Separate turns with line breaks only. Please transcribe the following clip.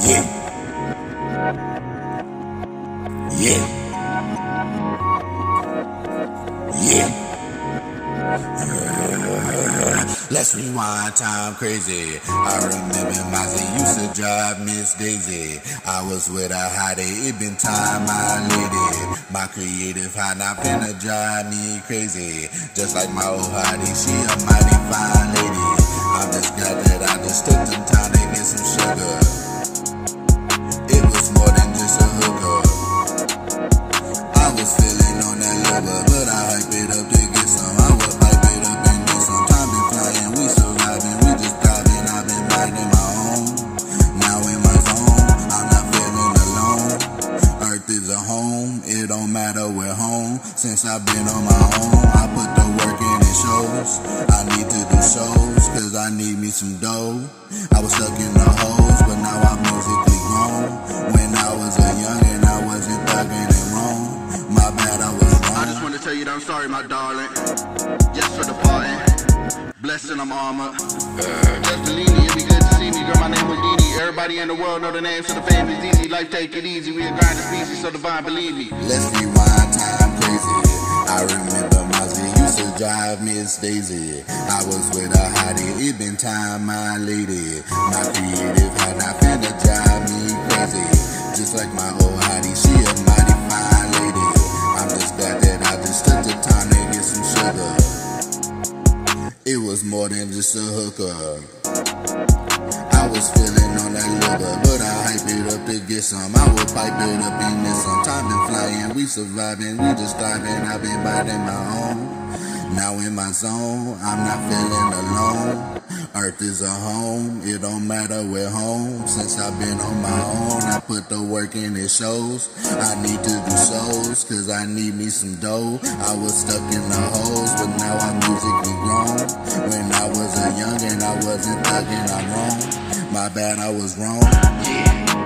Yeah. Yeah. Yeah. Let's rewind time crazy. I remember Mozzie used to drive Miss Daisy. I was with a hottie, it been time, my lady. My creative hot now finna drive me crazy. Just like my old hottie, she a mighty matter where home. Since I've been on my own, I put the work in it shows. I need to do shows, cause I need me some dough. I was stuck in the holes, but now I'm musically grown. When I was a youngin', I wasn't thugging and wrong. My bad, I was wrong.
I just want to tell you that I'm sorry, my darling. Yes for the party. Blessed and I'm armored. Uh, Just Bellini, it be good to see me. Girl, my name was Didi. Everybody in the world know the names to the fame is easy. Life take it easy. We a grinding species, so divine, believe me.
Let's rewind time crazy. I remember Mozzie used to drive Miss Daisy. I was with a hottie, it been time, my lady. My creative had not It was more than just a hookup. I was feeling on that liver, but I hype it up to get some. I would pipe it up in this some. Time been flying, we surviving, we just thriving. I've been biting my own. Now in my zone, I'm not feeling alone. Earth is a home, it don't matter where home. Since I've been on my own, I put the work in, it shows. I need to do shows, cause I need me some dough. I was stuck in the holes, but now I'm musically grown. When I was a youngin', I wasn't thugging, I'm wrong. My bad, I was wrong.
Yeah.